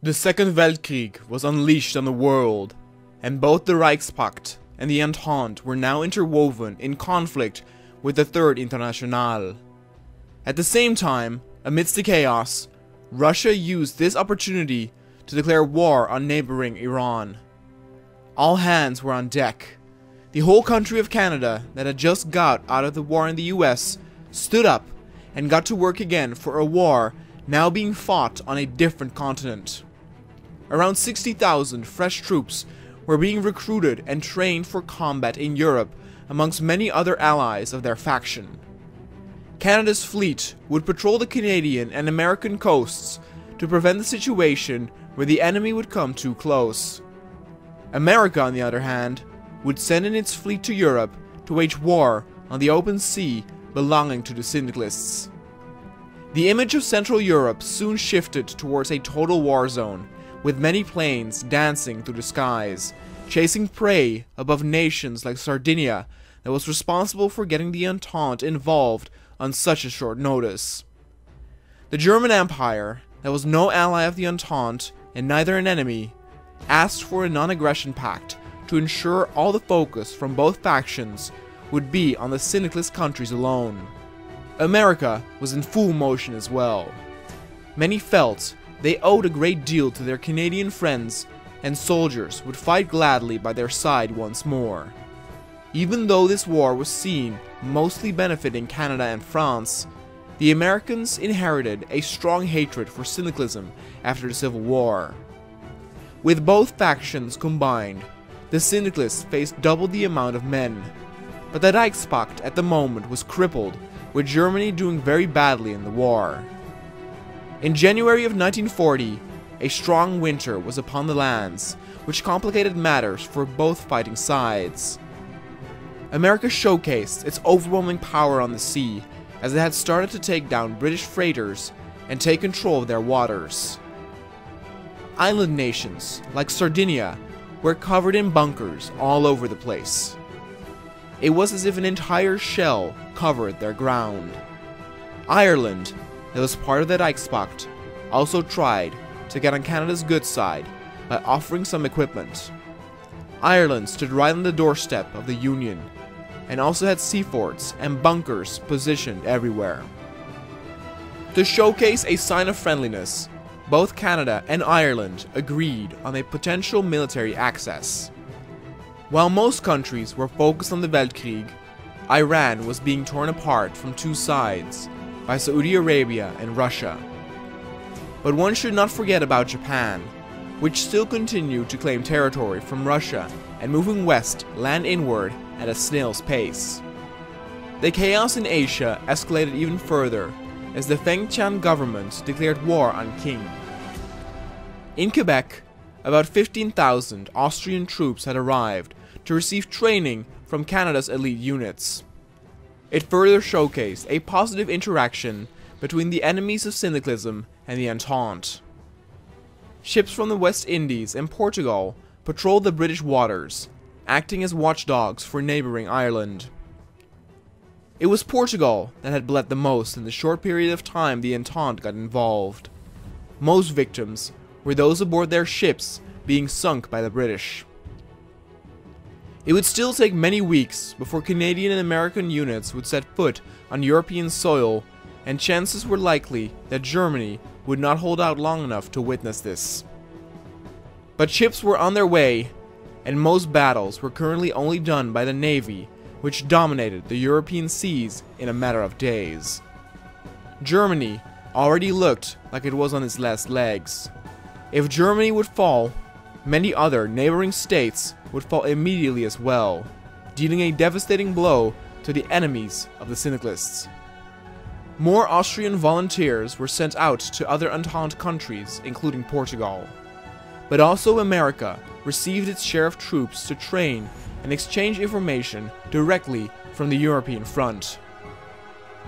The Second Weltkrieg was unleashed on the world, and both the Reichspakt and the Entente were now interwoven in conflict with the Third Internationale. At the same time, amidst the chaos, Russia used this opportunity to declare war on neighboring Iran. All hands were on deck. The whole country of Canada that had just got out of the war in the US stood up and got to work again for a war now being fought on a different continent. Around 60,000 fresh troops were being recruited and trained for combat in Europe amongst many other allies of their faction. Canada's fleet would patrol the Canadian and American coasts to prevent the situation where the enemy would come too close. America, on the other hand, would send in its fleet to Europe to wage war on the open sea belonging to the syndicalists. The image of Central Europe soon shifted towards a total war zone, with many planes dancing through the skies, chasing prey above nations like Sardinia that was responsible for getting the Entente involved on such a short notice. The German Empire, that was no ally of the Entente and neither an enemy, asked for a non-aggression pact to ensure all the focus from both factions would be on the syndicalist countries alone. America was in full motion as well. Many felt they owed a great deal to their Canadian friends, and soldiers would fight gladly by their side once more. Even though this war was seen mostly benefiting Canada and France, the Americans inherited a strong hatred for syndicalism after the Civil War. With both factions combined, the syndicalists faced double the amount of men, but the Reichspakt at the moment was crippled, with Germany doing very badly in the war. In January of 1940, a strong winter was upon the lands, which complicated matters for both fighting sides. America showcased its overwhelming power on the sea as it had started to take down British freighters and take control of their waters. Island nations, like Sardinia, were covered in bunkers all over the place. It was as if an entire shell covered their ground. Ireland, that was part of the Reichspakt, also tried to get on Canada's good side by offering some equipment. Ireland stood right on the doorstep of the Union and also had sea forts and bunkers positioned everywhere. To showcase a sign of friendliness, both Canada and Ireland agreed on a potential military access. While most countries were focused on the Weltkrieg, Iran was being torn apart from two sides by Saudi Arabia and Russia. But one should not forget about Japan, which still continued to claim territory from Russia and moving west land inward at a snail's pace. The chaos in Asia escalated even further as the Fengtian government declared war on Qing. In Quebec, about 15,000 Austrian troops had arrived to receive training from Canada's elite units. It further showcased a positive interaction between the enemies of syndicalism and the Entente. Ships from the West Indies and Portugal patrolled the British waters, acting as watchdogs for neighboring Ireland. It was Portugal that had bled the most in the short period of time the Entente got involved. Most victims were those aboard their ships being sunk by the British. It would still take many weeks before Canadian and American units would set foot on European soil, and chances were likely that Germany would not hold out long enough to witness this. But ships were on their way, and most battles were currently only done by the Navy, which dominated the European seas in a matter of days. Germany already looked like it was on its last legs. If Germany would fall, many other neighboring states would fall immediately as well, dealing a devastating blow to the enemies of the Syndicalists. More Austrian volunteers were sent out to other Entente countries, including Portugal. But also America received its share of troops to train and exchange information directly from the European front.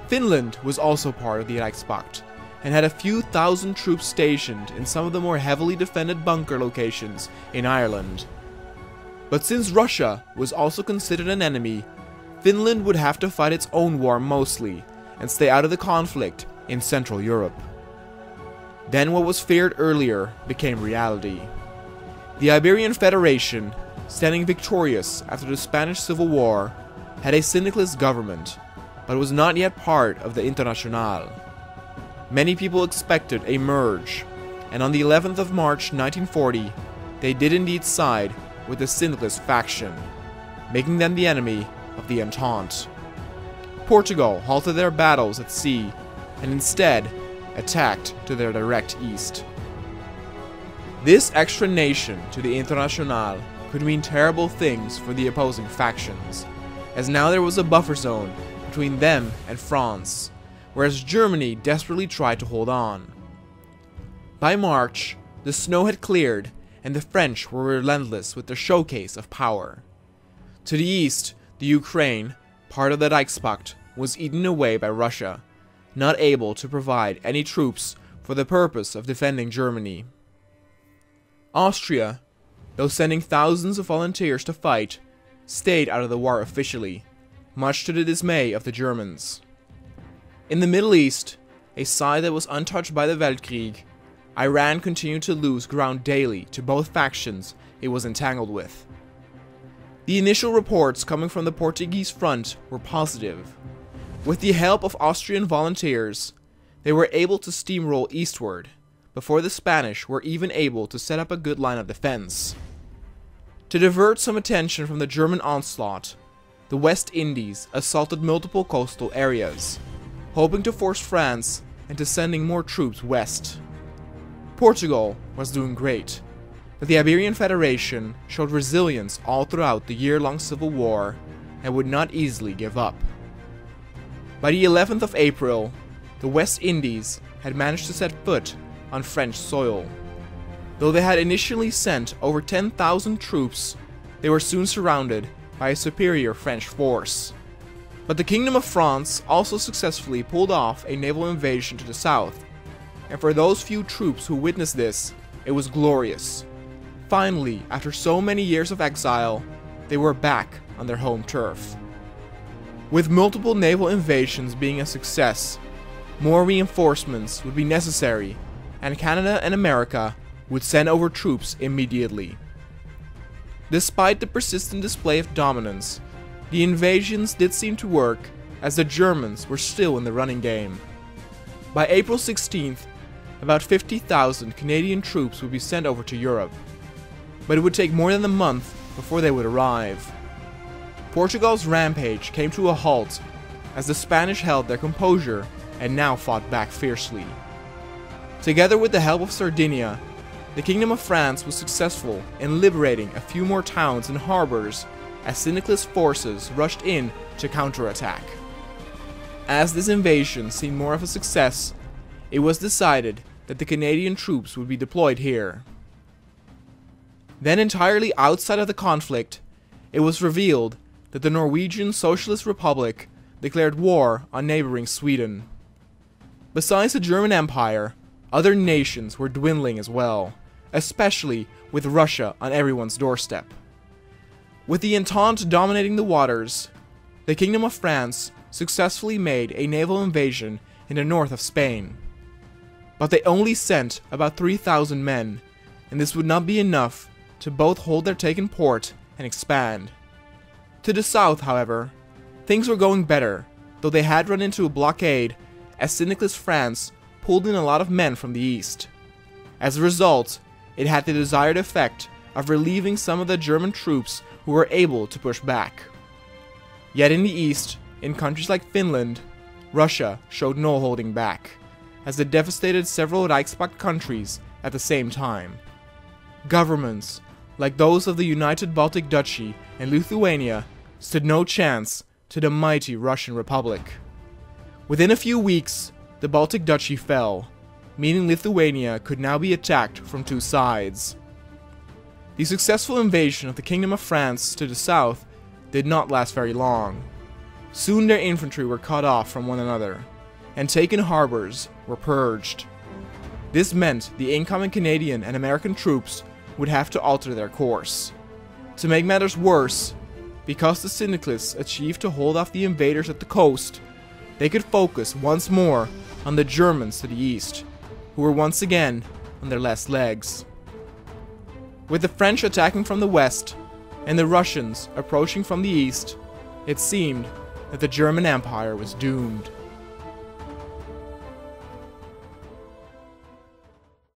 Finland was also part of the Reichspakt, and had a few thousand troops stationed in some of the more heavily defended bunker locations in Ireland. But since Russia was also considered an enemy, Finland would have to fight its own war mostly, and stay out of the conflict in Central Europe. Then what was feared earlier became reality. The Iberian Federation, standing victorious after the Spanish Civil War, had a syndicalist government, but was not yet part of the Internationale. Many people expected a merge, and on the 11th of March 1940, they did indeed side with the syndicalist faction, making them the enemy of the Entente. Portugal halted their battles at sea and instead attacked to their direct east. This extra nation to the Internationale could mean terrible things for the opposing factions, as now there was a buffer zone between them and France, whereas Germany desperately tried to hold on. By March, the snow had cleared and the French were relentless with their showcase of power. To the east, the Ukraine, part of the Reichspakt, was eaten away by Russia, not able to provide any troops for the purpose of defending Germany. Austria, though sending thousands of volunteers to fight, stayed out of the war officially, much to the dismay of the Germans. In the Middle East, a side that was untouched by the Weltkrieg, Iran continued to lose ground daily to both factions it was entangled with. The initial reports coming from the Portuguese front were positive. With the help of Austrian volunteers, they were able to steamroll eastward, before the Spanish were even able to set up a good line of defense. To divert some attention from the German onslaught, the West Indies assaulted multiple coastal areas, hoping to force France into sending more troops west. Portugal was doing great, but the Iberian Federation showed resilience all throughout the year-long civil war and would not easily give up. By the 11th of April, the West Indies had managed to set foot on French soil. Though they had initially sent over 10,000 troops, they were soon surrounded by a superior French force. But the Kingdom of France also successfully pulled off a naval invasion to the south, and for those few troops who witnessed this, it was glorious. Finally, after so many years of exile, they were back on their home turf. With multiple naval invasions being a success, more reinforcements would be necessary, and Canada and America would send over troops immediately. Despite the persistent display of dominance, the invasions did seem to work as the Germans were still in the running game. By April 16th, about 50,000 Canadian troops would be sent over to Europe, but it would take more than a month before they would arrive. Portugal's rampage came to a halt as the Spanish held their composure and now fought back fiercely. Together with the help of Sardinia, the Kingdom of France was successful in liberating a few more towns and harbors as syndicalist forces rushed in to counterattack. As this invasion seemed more of a success, it was decided that the Canadian troops would be deployed here. Then entirely outside of the conflict, it was revealed that the Norwegian Socialist Republic declared war on neighboring Sweden. Besides the German Empire, other nations were dwindling as well, especially with Russia on everyone's doorstep. With the Entente dominating the waters, the Kingdom of France successfully made a naval invasion in the north of Spain but they only sent about 3,000 men, and this would not be enough to both hold their taken port and expand. To the south, however, things were going better, though they had run into a blockade as syndicalist France pulled in a lot of men from the east. As a result, it had the desired effect of relieving some of the German troops who were able to push back. Yet in the east, in countries like Finland, Russia showed no holding back as it devastated several Reichspakt countries at the same time. Governments, like those of the United Baltic Duchy and Lithuania, stood no chance to the mighty Russian Republic. Within a few weeks, the Baltic Duchy fell, meaning Lithuania could now be attacked from two sides. The successful invasion of the Kingdom of France to the south did not last very long. Soon their infantry were cut off from one another, and taken harbors were purged. This meant the incoming Canadian and American troops would have to alter their course. To make matters worse, because the Syndicalists achieved to hold off the invaders at the coast, they could focus once more on the Germans to the east, who were once again on their last legs. With the French attacking from the west and the Russians approaching from the east, it seemed that the German Empire was doomed.